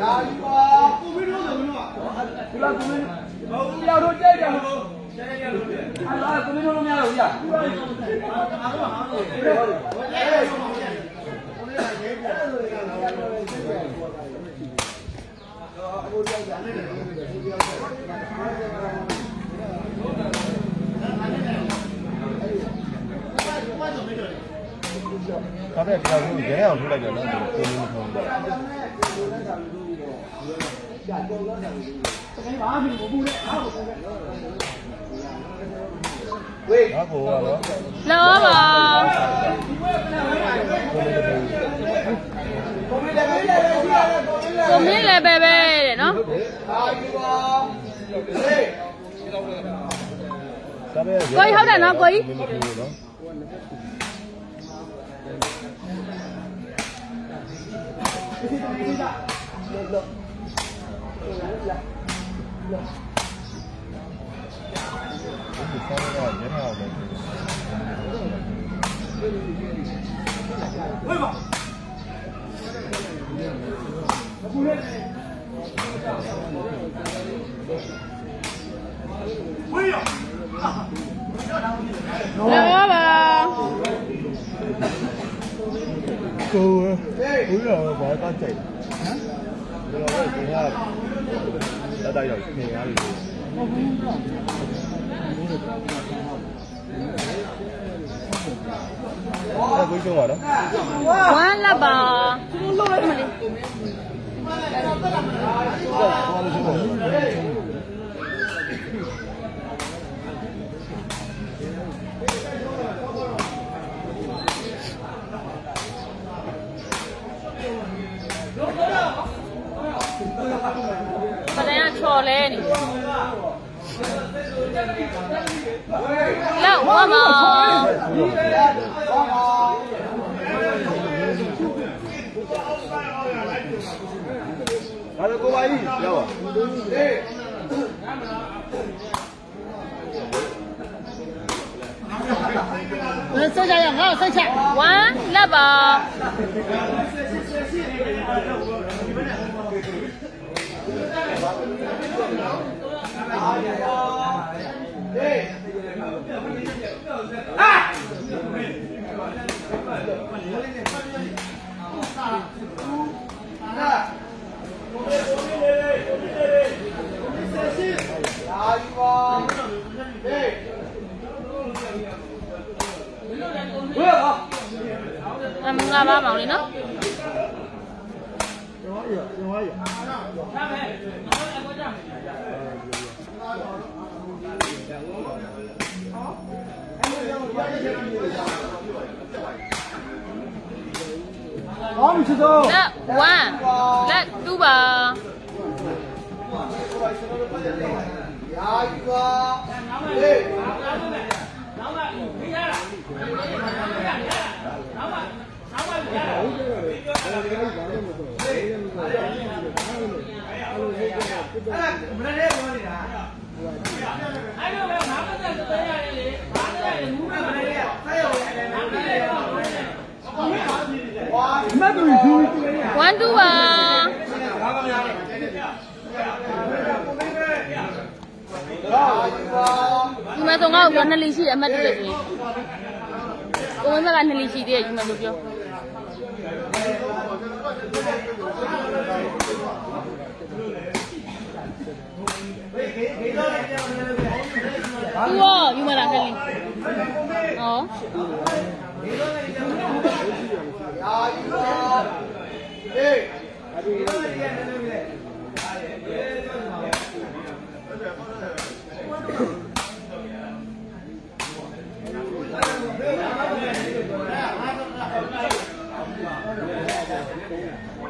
ရာယူပါကိုမင်းတို့ဆိုမင်းတို့ဒီလော က်ကိုမင်းတို့တယောက်တို့ကြိုက်တယ်ဟုတ်အဲ့ ဒါကိုမင်းတို့မရဘူးကြာဒါ ပေမဲ့ဒီကောင်ကိုရဲအောင်ထုတ်လိုက်တယ်နော်ကိုမင်းမထုံးဘူးဝေးငါကိုကတော့လောပါကိုမင်းလည်းကိုမင်းလည်းမင်းလည်းကြည့်ရတယ်ကိုမင်းလည်းကိုမင်းလည်းပဲပဲတဲ့နော်ရာယူပါဝေးဒါပေမဲ့ကိုကြီးဟုတ်တယ်နော်ကိုကြီးမင်းမထုံးဘူးနော်ဒီကောင်ကရဲအောင်လုပ်တယ်လောပါကိုဦးရောဘာကကြိုက်ဟမ်ဒါတော့ဒီဟာတတရောက်ခင်ရပြီအဲ့ကိုကျုံးပါနော်ဝမ်းလက်ပါပဒံကချော်လဲနေလောက်ဝမ်းပါ ဒါတော့ကိုပါကြီးရောက်ပါ ဆက်ကြရငါဆက်ချဝမ်း nga ba màu đấy nó Đó, quá Đó, tu bờ Nóng rồi, nóng rồi, nóng rồi, nóng rồi, nóng rồi ရာယူပါဝေးဝမ်းတူပါရာယူပါဒီမှာတော့ငါ့ကိုပြောနှစ်လီရှိ တယ်အမှတ်တူတယ်ဆိုရင်ကိုမင်းမကနှစ်လီရှိသေး တယ်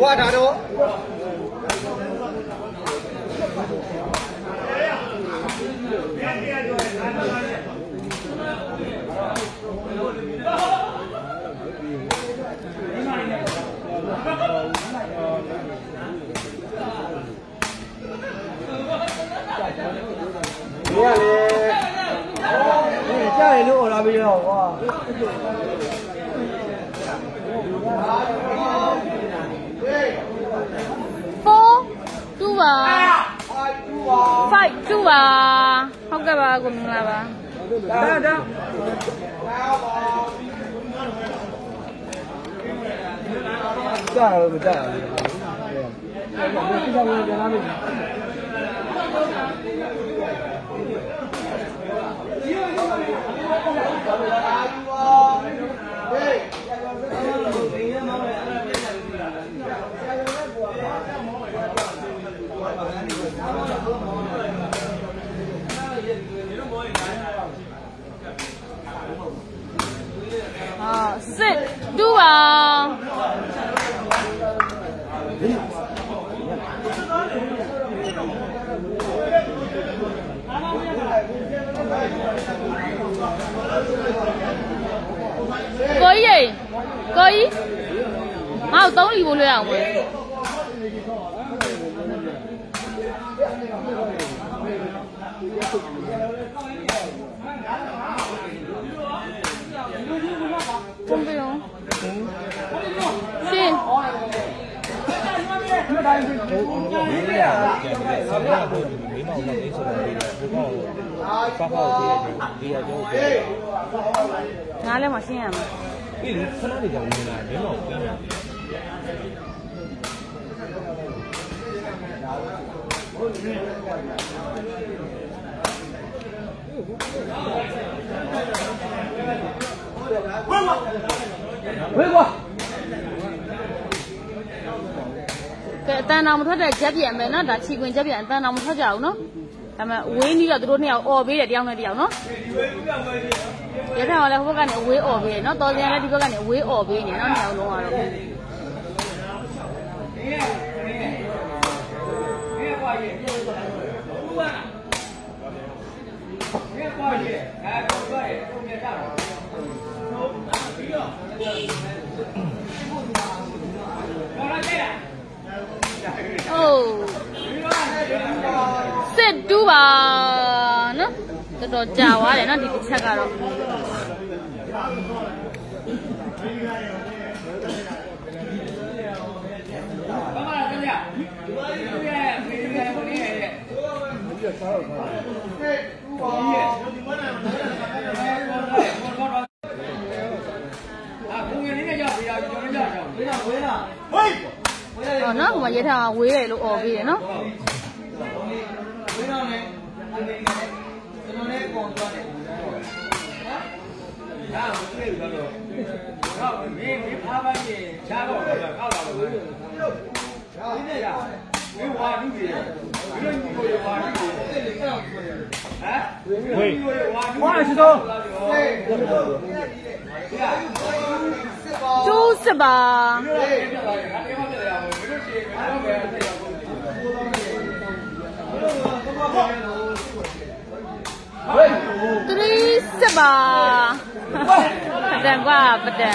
ဝါတာတော့ 你看你，你家里都那边好哇？ ပါဟုတ်ကဲ့ပါကိုမင်္ဂလာပါဒါဒါကြာတော့မကြာဘူး။ဒါကလည်းကြားလို့ စစ်ဒူပါကိုကြီးကိုကြီးငါ့ကိုသုံးလီဖို့လွှဲအောင်ဝင် 拿了嘛钱啊？没你去哪里钓鱼了？没闹？对吗？围过。 အတန်တော်မထွက်တဲ့ချက်ပြန်မယ်နော်ဒါချီခွင်ချက်ပြန်အတန်တော်မထွက်ကြဘူးနော်ဒါပေမဲ့အဝေးနီးတော့သူတို့နှစ်ယောက်អော်ပေးတယ်တယောက်နဲ့တယောက်နော်ရထားအောင်လဲဟိုဘက်ကနေအဝေးអော်ပေးတယ်နော်တော်စင်လည်းဒီဘက်ကနေအဝေးអော်ပေးနေနော်နှစ်ယောက်လုံးကတော့ ဟုတ် စစ်တူးပါနော်တော်တော်ကြာသွားတယ်နော်ဒီတစ်ချက်ကတော့ဘာမှမပြဒီရဲ့ဒီရဲ့ကိုနေရဲ့ဒီကစားတော့စားတယ်ဒီရဲ့ဒီမနာမနာဘောတော့အခုငယ်လေးနဲ့ရောက်ပြီရောက်ကျွန်တော်ရောက်ရောက်ဝေးလားဝေးလားဝေး ဟောနော်ဟို မှာရဲထားဝေးတယ်လို့អော်ပေးတယ်နော်ဝေးတော့လေကျွန်တော်လည်းပုံသွားတယ်ဟာမသိဘူးတော့တော့မင်းမင်းဖားပါရင်ရှားတော့ကောက်လာလို့ဒီနေ့ရမင်းဝါဒူကြီးမင်းတို့ကိုဝါဒူကြီးဟမ်ဝေးဝါဒူဝါရှိတော့ဟေးကျိုးစစ်ပါ သရီးစစ်ပါပဒံကွာပဒံ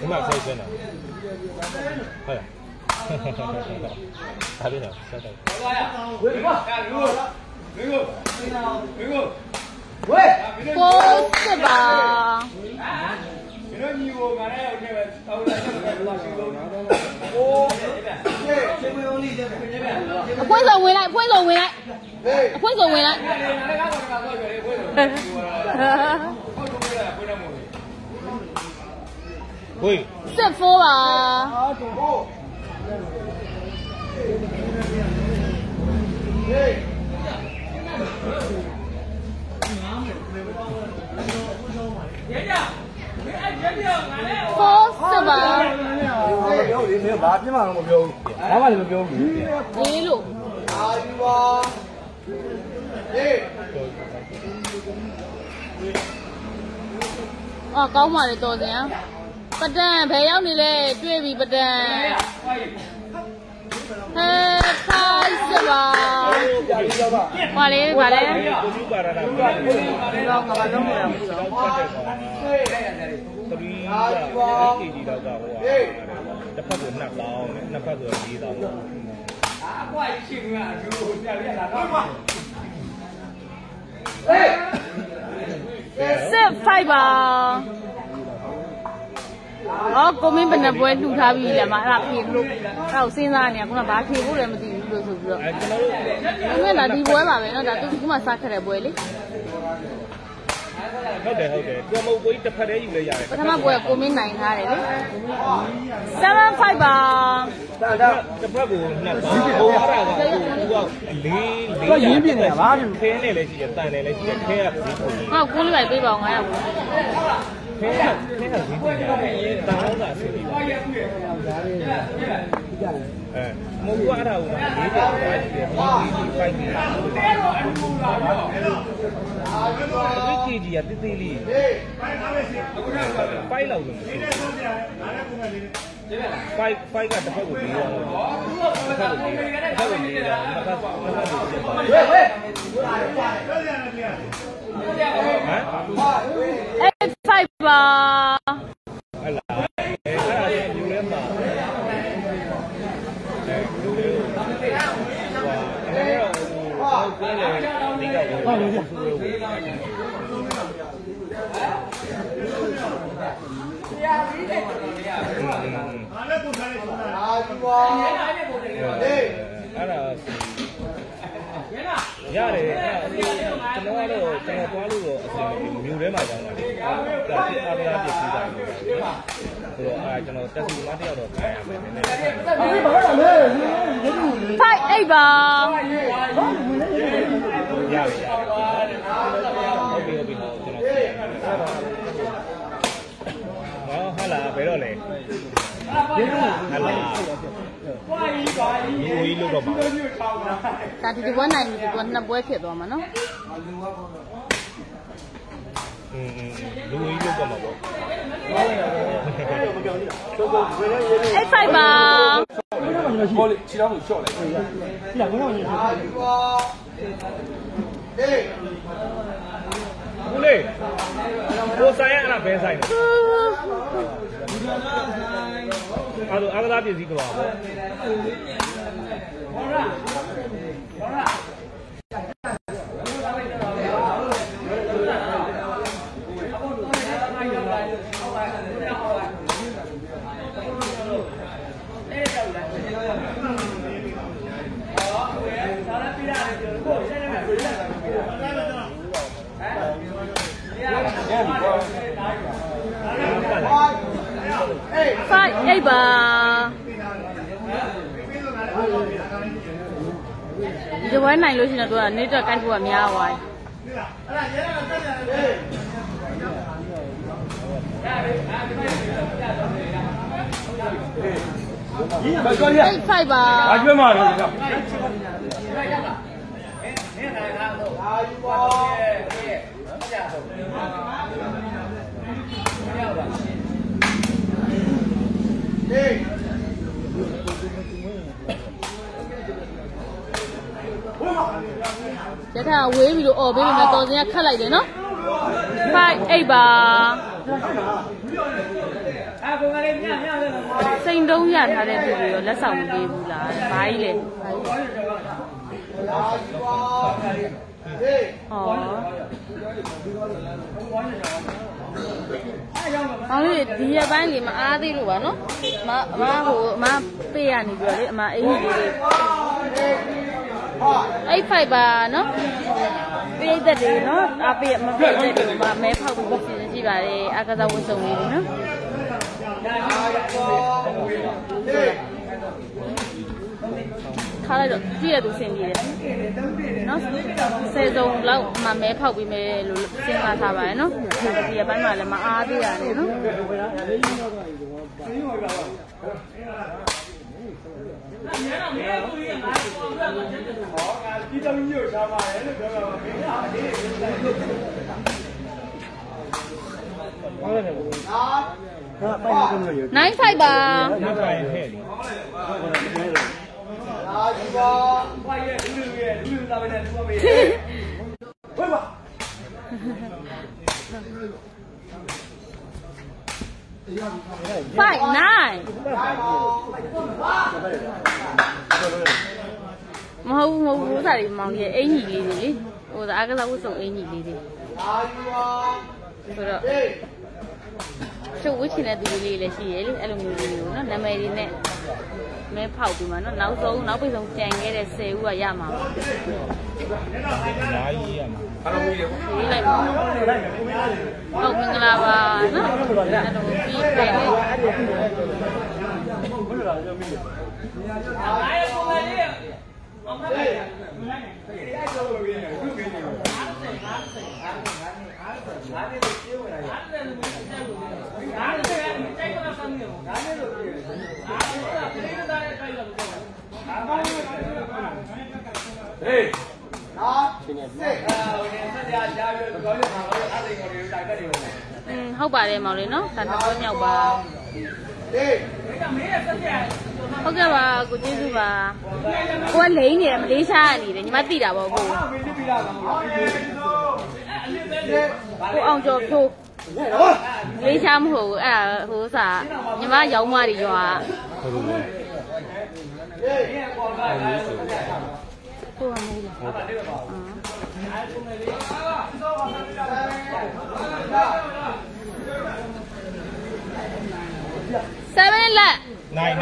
ဒီမှာဆိုင်စင်းတာဟုတ်လားအားရဆက်တယ်ကိုစစ်ပါအ ဖွင့်ဆုံးဝင်လိုက်အဖွင့်ဆုံးဝင်လိုက်အဖွင့် Four seven ပြောလေမင်းဘာပြမလို့မပြောဘူးဘာမှလည်းမပြောဘူးလေးလို့အာယူပါရေးအော်ကောင်းပါလေတော်စင်ပဒံဘယ်ရောက်နေလဲတွေ့ပြီပဒံဟဲဖိုက်စပါပါလေပါလေဘာလို့ကဘာလုံးမရဘူးလား 3 kg လောက်ကဟိုကတစ်ဖက်ကို2ပေါင်းနဲ့နှစ်ဖက်ဆို4ပေါင်းအာကွာရှင်ကယူပြပြလာတော့ဟေးစစ်ဖိုက်ပါအော်ကိုမင်းဘယ်နှပွဲလှူထားပြီလဲမအဲ့ဒါဖြေလို့အဲ့ဒါစဉ်းစားနေရခုနဘာဖြေဖို့လဲမသိဘူးလို့ဆိုပြီးတော့ကျွန်တော်တို့ငါကဒီပွဲပါပဲနော်ဒါသူကမှစားခက်တဲ့ပွဲလေ ဟုတ်တယ်ဟုတ်တယ်သူမဟုတ်ကိုကြီးတစ်ဖက်တည်းယူလဲရတယ်ပထမပွဲကကိုမင်းနိုင်ထားတယ်လေ7 5ပါတာတာတစ်ဖက်ကိုနှစ်တောင်းဟိုရတာကသူကလေးလေးရင်းပြနေတာဘာဖြစ်ခဲနေလဲရှိတယ်တန်တယ်လဲရှိတယ်ခဲရပြီးပုံကြီးဟောကိုလေးပဲပေးပါအောင်900ဘူးခဲရခဲရပြီးပုံကြီးတန်တော့တာဆီးပြီး အဲမဟုတ်ဘူးအဲ့ဒါကိုလေးပြသွားရှိတယ်ပြီးပြီးဖိုက်နေတာဒီကကြီးကတိတိလေးဖိုက်လောက်လို့မရှိဘူးဖိုက်ဖိုက်ကတစ်ဖက်ကိုပြီးသွားတော့တစ်ဖက်ကိုပြီးတစ်ဖက်ကိုပြီးတော့တစ်ဖက်တစ်ဖက်ကိုပြီးသွားဟေးဟေးဟမ်8 5ပါ ဟလာအဲအဲ့ဒါလည်းယူလဲမှာအဲယူလဲဟိုအဲ့တော့ဟိုပြန်လေဒီကကိုဟုတ်လို့ အာဒီပါဟေးအဲ့ဒါရတယ်ကျွန်တော်ကတော့ကျွန်တော်သွားလို့တော့အဆင်ပြေမြူထဲမှာကြောင်းတာလေဒါတိအားပြားပြည့်စည်တာလို့ဆိုတော့အဲကျွန်တော်တက်စီမတယောက်တော့ခံရမယ်နည်းနည်း5 8ပါရပြီဟုတ်ပြီဟုတ်ပြီကျွန်တော် ဟောဟာလာဘယ်တော့လဲဟာလာကွာကြီးပါကြီးဒီဝီလို့တော့ပါမြို့ထောင်းတာဒါဒီဒီပွဲနိုင်ပြီဒီပွဲနှစ်ပွဲဖြစ်သွားမှာနော်อืมလူဝီလို့တော့မှာပေါ့8 5ပါဘောလေးခြေထောက်ကိုလျှော့လိုက်လာဘယ်တော့ညအာဒီပါဟေး ဘူးလေကိုဆိုင်ရအဲ့ဒါဘယ်ဆိုင်လဲအဲ့တော့အကစားပစ္စည်းကဘာပေါ့ five eight ပါ ဒီဝိုင်းနိုင်လို့ရှိရင်တော့သူကနေတော့ကိုက်ဖို့ကများသွားပြီမကြောက်ရ eight five ပါအကျွဲမှာတော့ကြောက် ရထားဝေးပြီးတော့អော်ပေးပြီးတော့တော်စင်ကခတ်လိုက်တယ်နော်5 8ပါအကောင်ကလေးညညလေးတော့စိန်တုံးရထားတဲ့သူတွေရောလက်ဆောင်မပေးဘူးလားဘာကြီးလဲဟောမောင်လေးဒီရက်ပိုင်းလေးမအားသေးလို့ပါနော်မမဟိုမပေးရနေပြီလေအမအင်ကြီးလေး အဲ့ဖိုက်ပါနော်ပြိသက်တွေနော်အပေးမပြိသက်တွေမမဲဖောက်ပြီးစီစဉ်ကြည့်ပါလေအကစားဝတ်စုံလေးတွေနော်ခါလိုက်တော့ကြည့်ရသူစင်ကြည့်တယ်နော်ဆယ်စုံလောက်မမဲဖောက်ပြီးမဲလို့စဉ်းစားထားပါရဲ့နော်ဒီရက်ပိုင်းမှာလည်းမအားသေးရတယ်နော် ဒီတမီးကိုရှားပါတယ်လို့ပြောတာပါမင်းကအေး9 5ပါနောက်ကြရင်ဟဲ့လေဘာရဲ့လူလူရဲ့လူလူသားပဲနဲ့သူ့အမေဝေးပါ 5 9မဟုတ်ဘူးမဟုတ်ဘူးဥစားတွေမောင်ကြီးအင်ကြီးလေးတွေလေဟိုဒါအကစားဝတ်စုံအင်ကြီးလေးတွေဆိုတော့ချုပ်ဝစ်ချင်တဲ့သူလေးလည်းရှိရဲ့လေအဲ့လိုမျိုးလေးကိုနော်နာမည်တွေနဲ့ မဲဖောက်ပြီးမှနော်နောက်ဆုံးနောက်ပိတ်ဆုံးကြံခဲ့တဲ့10ဦးကရမှာပါအများကြီးရမှာဒီလိုက်ပါဟုတ်မင်္ဂလာပါနော်အဲ့လိုပြီးတယ်လေ ဟေးနော်စစ်အာဝင်နေဆက်ကြကြားပြီးတော့ပြောရမှာတော့အားစိတ်ကိုတွေတိုက်တက်နေတယ်อืมဟုတ်ပါတယ်မောင်လေးနော်ဒါနှစ်ပွဲမြောက်ပါဟုတ်ကဲ့ပါကိုကျေးဇူးပါကိုကလိမ့်နေတယ်မလေးရှားကနေတယ်ညီမသိတာပေါ့ကိုမင်းပြလာတာဟုတ်ကဲ့ကိုအောင်ကျော်ဖြိုးမလေးရှားမဟုတ်ဘူးအဲ့ဒါဟိုစားညီမရောင်းမတွေရွာ ဟုတ်လို့လေကိုကမဟုတ်ဘူး7လက်နိုင်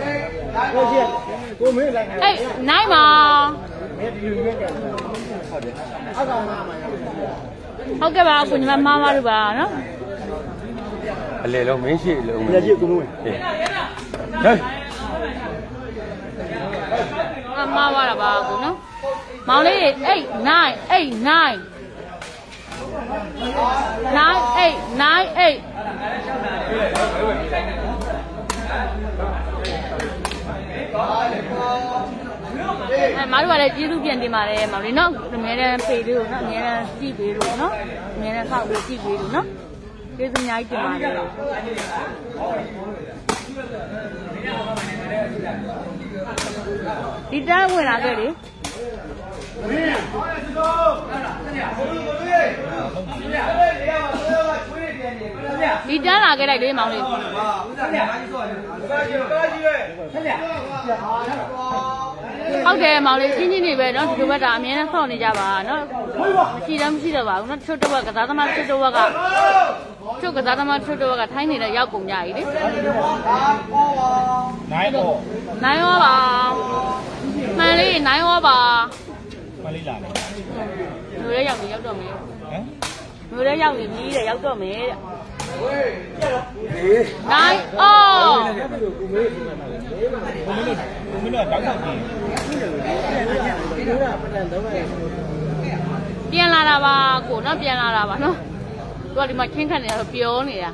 နိုင်7 9မှာမင်္ဂလာပါဇိုးလေးဝေးရောတော့ကိုရှိကိုမင်းလိုက်အေး9မှာအောက်ကောင်မှာမှာဟုတ်ကဲ့ပါကိုညီမမားမားတို့ပါနော်အလေလုံးမင်းရှိလုံးရရှိကိုမင်းဟေးဟဲ့အမားပါတာပါကိုနော်မောင်လေး8 9 8 9 9 8 9 8 အဲမတို့ကလည်းကျေးဇူးပြန်တင်ပါတယ်မောင်လေးနော်အများနဲ့ပေလေးကိုနော်အများနဲ့ကြည့်ပေးလို့နော်အများနဲ့ခောက်ပြီးကြည့်ပေးလို့နော်ကျေးဇူးအများကြီးတင်ပါတယ်ဒီတိုင်းဝင်လာခဲ့လေ ဒီတန်းလာခဲ့လိုက်လေမောင်လေးဟုတ်တယ်မောင်လေးချင်းချင်းတွေပဲเนาะဒီလိုဘက်ကအမြဲတမ်းဆော့နေကြပါเนาะမရှိတော့မရှိတော့ပါဘူးเนาะတချို့တစ်ဝက်ကစားသမားတချို့တစ်ဝက်ကတချို့ကစားသမားတချို့တစ်ဝက်ကထိုင်းနေတဲ့ရောက်ကုန်ကြပြီလေ နိုင်တော့ နိုင်ရောပါမှန်လေးနိုင်ရောပါ မလေးလာနေ မျိုးရဲရောက်နေရောက်တော့မယ် ဟမ် မျိုးရဲရောက်နေပြီတဲ့ရောက်တော့မယ်တဲ့ နိုင်အော်ကိုမင်းတို့ကိုမင်းတို့တောက်တောက်ကြည့်ပြန်လာတာပါကိုနော်ပြန်လာတာပါနော်သူကဒီမှာခင်းခတ်နေတာပြောနေတာ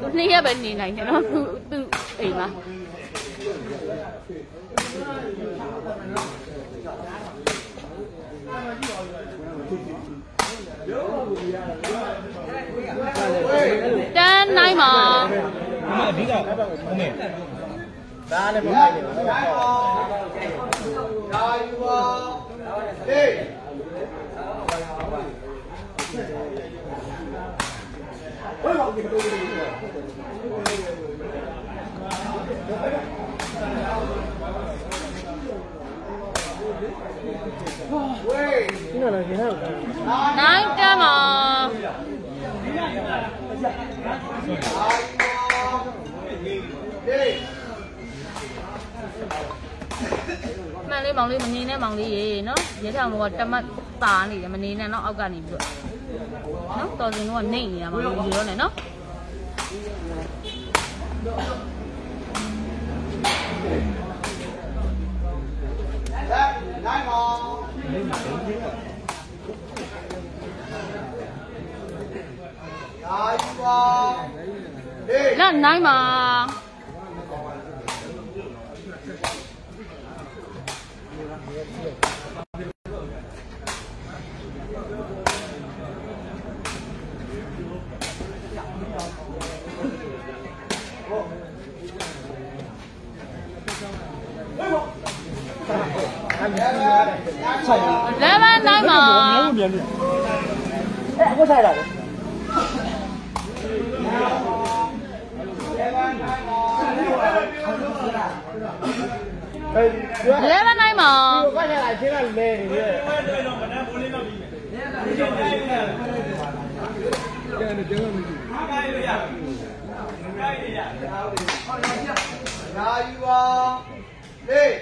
သူနှစ်ရက်ပဲနေနိုင်တယ်နော်သူသူအိမ်မှာ တန်းနိုင် မှာဒီမှာအဓိကကိုမင်းနိုင်တန်းမှာမှန်လေးမောင်လေးမနေနဲ့မောင်လေးရေနော်ရဲထောင်တော့တမတ်ပါနေတယ်မနေနဲ့နော်အောက်ကနေပြီးတော့နော်တော်စင်တော့နေနေတာမောင်လေးဒီတော့နဲ့နော် လက်နိုင်မှာလက်မနိုင်မှာလက်မနိုင်မှာ ရာယူပါလေး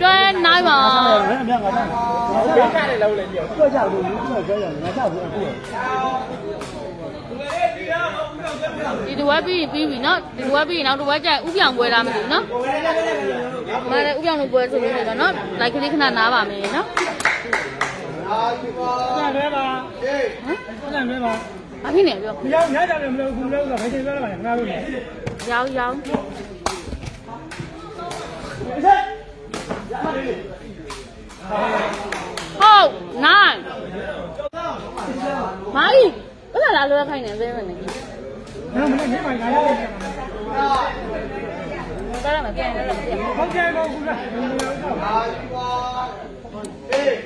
တွဲနိုင်မှာ ဒီတစ်ဝက်ပြီးပြီးပြီနော်ဒီတစ်ဝက်ပြီးနောက်တစ်ဝက်ကျရင်ဥပြောင်ပွဲလားမသိဘူးနော်မလည်းဥပြောင်လို့ပွဲဆိုလို့ဆိုတော့နော်လိုက်ကလေးခဏနားပါမယ်နော်ရာယူပါပြန်လဲပါလေးပြန်လဲပါဘာဖြစ်နေလဲပြောမရောက်ညကြတယ်မလို့ဘူးလို့ဆိုတော့ဘယ်ချိန်ပြောရမှာလဲခဏလို့ရောင်းရောင်း ဟုတ်နိုင်မိုင်းဘယ်လာလွှဲခိုင်းနေလဲမနေနော်မနေ့ညမှလာရတယ်ဒါရမပြန်ရတော့ပြန်ဟုတ်ကဲ့တော့ဘူးလားရာယူပါလေး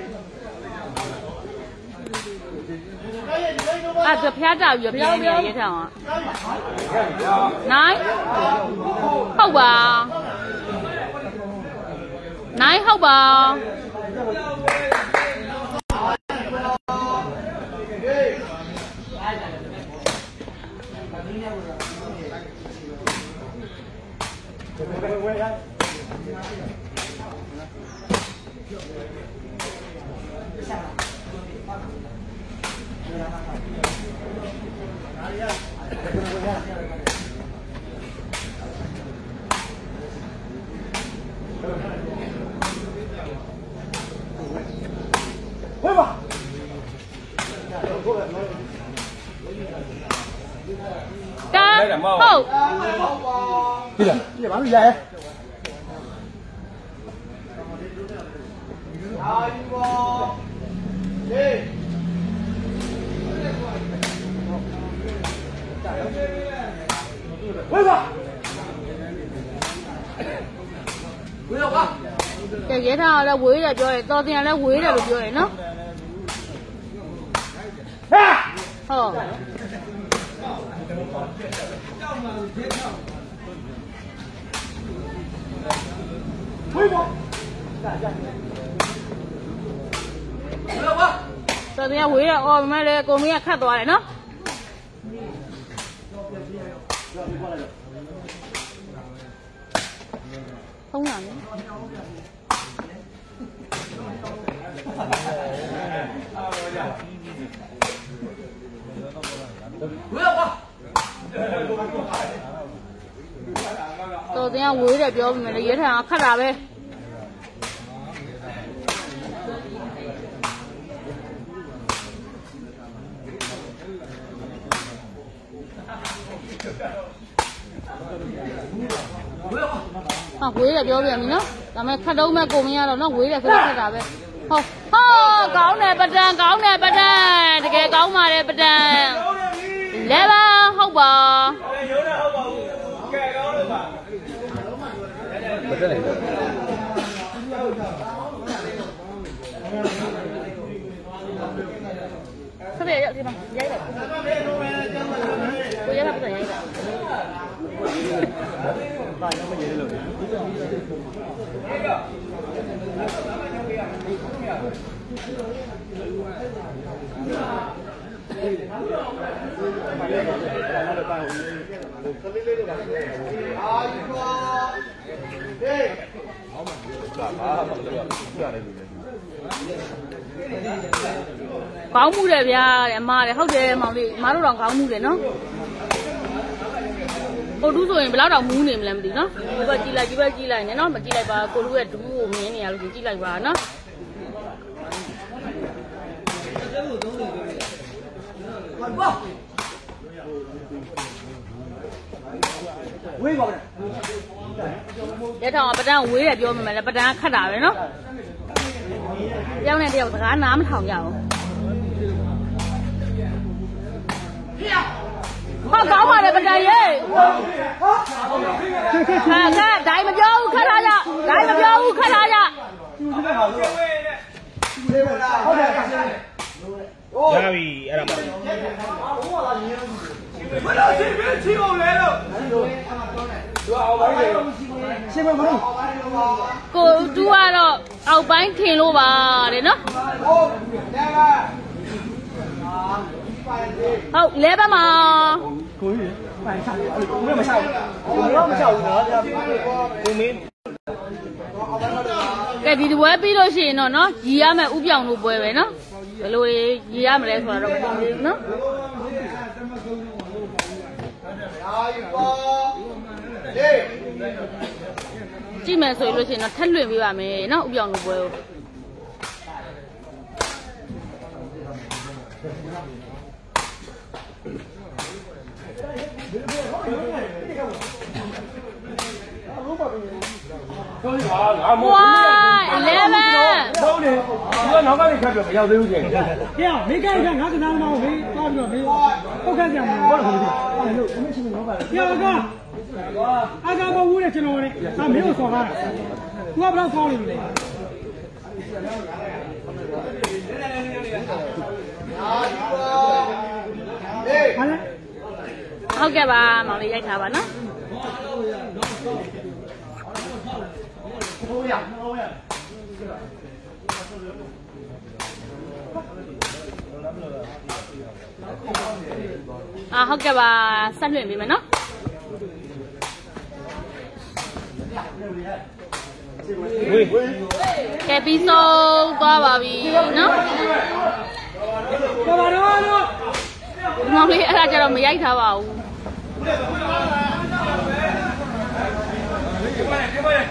အဲ့ဒါဖျားတာပြီးတော့ပြန်ပြန်ရေးထောင်อ่ะနိုင်ဟုတ်ပါနိုင်ဟုတ်ပါတန်းဟုတ် ပြီလားပြပါလို့ရရဲ့ ရာယူပါလေး ဝေးပါကဲရဲထားအောင်လဲဝေးတယ်ပြောတယ်တော်တင်ကလည်းဝေးတယ်လို့ပြောတယ်နော်ဟာဟောဝေးပါတော်တင်ကဝေးတယ်အော်မမဲလေကိုမင်းကခတ်သွားတယ်နော် ဖုံးလာမယ်တော်တင်ကဝေးတယ်ပြောပြီးမယ်လေရဲထံကခတ်တာပဲဟာ ဝေးတယ်ပြောပြန်ပြီနော်ဒါပေမဲ့ခတ်တော့မဲ့ကိုမင်းကတော့နော်ဝေးတယ်ဆိုတော့ခတ်တာပဲဟောဟာကောင်းတယ်ပဒံကောင်းတယ်ပဒံတကယ်ကောင်းပါတယ်ပဒံလဲပါဟုတ်ပါရုံးတာဟုတ်ပါဘူးကဲကောင်းလို့ပါမတက်နိုင်ဘူးဆက်ပြရောက်ဒီမှာရိုက်လိုက်ကိုရတာပတ်ရိုက်လိုက် ကောင်းမှုတယ်ဗျာတဲ့အမတဲ့ဟုတ်တယ်မောင်လေးအမတို့တော့ကောင်းမှုတယ်နော် ကိုတူးဆိုရင်ဘယ်တော့တော့မူးနေမလဲမသိဘူးနော်ဒီဘက်ကြည့်လိုက်ဒီဘက်ကြည့်လိုက်နဲ့နော်မကြည့်လိုက်ပါကိုလူရဲ့ဒူးကိုမြင်နေရလို့ကြည့်လိုက်ပါနော်ဝေးပါဗျာရထောင်ကပဒံဝေးတယ်ပြောမှမယ်လေပဒံခတ်တာပဲနော်တယောက်နဲ့တယောက်စကားနားမထောင်ကြဘူးဟာကော င်းပါလေပဒံရေဟာကဒိုင်မပြောဘူးခတ်ထားကြဒိုင်မပြောဘူးခတ်ထားကြဟုတ်တယ်ရပြီအဲ့ဒါမှဘယ်လိုစီးပြီးချီအောင်လဲလို့ရှင်းမမလို့ကိုတူကတော့အောက်ပိုင်းထင်လို့ပါတဲ့နော်ဟုတ် လဲပါမကိုကြီးပိုင်စားတယ်အဲ့လိုမဆောက်ဘူးဘာမှမဆောက်ဘူးနော်ဗျာကိုမင်းကဲဒီဒီပွဲပြီးလို့ရှိရင်တော့နော်ရီရမယ်ဥပြောင်လို့ပွဲပဲနော်ဘယ်လိုရီရမလဲဆိုတော့မသိဘူးနော်ကြည့်မယ်ဆိုလို့ရှိရင်တော့ထက်လွင်ပေးပါမယ်နော်ဥပြောင်လို့ပွဲကို ငါ ဝိုင်း11 တော့ နေဒီကနောက်ကနေခက်ပြမရောက်သေးဘူးချင်းဟဲ့မိကိုင်ကငါကနာမောင်းမေးသွားပြီးတော့မေးဟုတ်ကဲ့ကြမှာဟုတ်တယ်ဟုတ်တယ်လို့အမေချင်းတော့ပါလေဟဲ့ကအာကမဝူးတယ်ကျွန်တော်လည်းအမေကိုဆော်ကားတာသူကဘယ်တော့ဆောင်းနေပြီလဲဟာလဲ ဟုတ်ကဲ့ပါမောင်လေးရိုက်ထားပါနော်အာဟုတ်ကဲ့ပါဆက်လွှင့်ပေးမယ်နော်ဝေးကဲပြီးဆုံးသွားပါပြီနော်တော်ပါတော့တော့ဒီမောင်လေးအဲ့ဒါကြတော့မရိုက်ထားပါဘူး 不要不要不要。